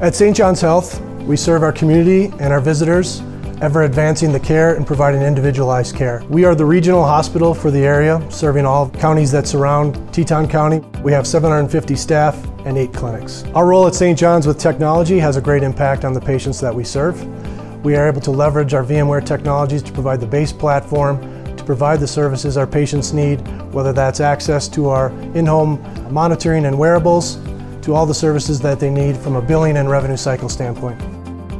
At St. John's Health, we serve our community and our visitors, ever advancing the care and providing individualized care. We are the regional hospital for the area, serving all counties that surround Teton County. We have 750 staff and eight clinics. Our role at St. John's with technology has a great impact on the patients that we serve. We are able to leverage our VMware technologies to provide the base platform to provide the services our patients need, whether that's access to our in-home monitoring and wearables, to all the services that they need from a billing and revenue cycle standpoint.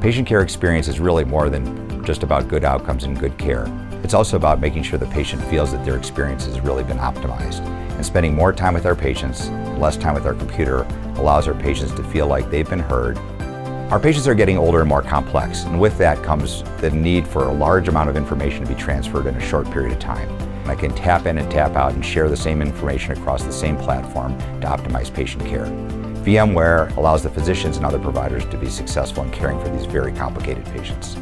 Patient care experience is really more than just about good outcomes and good care. It's also about making sure the patient feels that their experience has really been optimized. And spending more time with our patients, less time with our computer, allows our patients to feel like they've been heard. Our patients are getting older and more complex, and with that comes the need for a large amount of information to be transferred in a short period of time. I can tap in and tap out and share the same information across the same platform to optimize patient care. VMware allows the physicians and other providers to be successful in caring for these very complicated patients.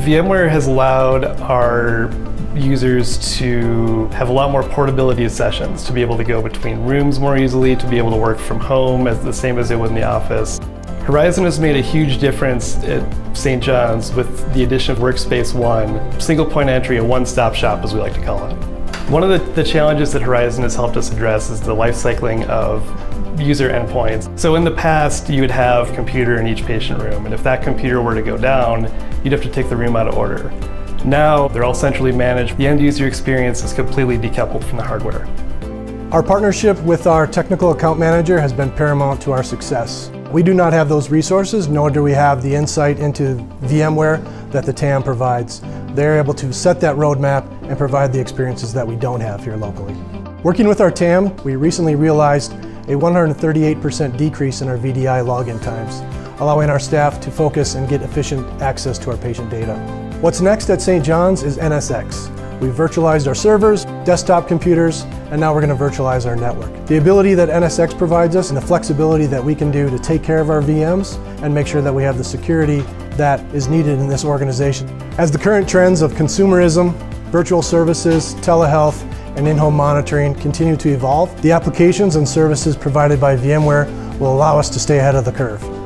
VMware has allowed our users to have a lot more portability of sessions, to be able to go between rooms more easily, to be able to work from home as the same as they would in the office. Horizon has made a huge difference at St. John's with the addition of Workspace ONE, single point entry a one-stop shop as we like to call it. One of the, the challenges that Horizon has helped us address is the life cycling of user endpoints. So in the past, you would have a computer in each patient room, and if that computer were to go down, you'd have to take the room out of order. Now, they're all centrally managed. The end user experience is completely decoupled from the hardware. Our partnership with our technical account manager has been paramount to our success. We do not have those resources, nor do we have the insight into VMware that the TAM provides. They're able to set that roadmap and provide the experiences that we don't have here locally. Working with our TAM, we recently realized a 138% decrease in our VDI login times, allowing our staff to focus and get efficient access to our patient data. What's next at St. John's is NSX. We've virtualized our servers, desktop computers, and now we're going to virtualize our network. The ability that NSX provides us and the flexibility that we can do to take care of our VMs and make sure that we have the security that is needed in this organization. As the current trends of consumerism, virtual services, telehealth, and in-home monitoring continue to evolve, the applications and services provided by VMware will allow us to stay ahead of the curve.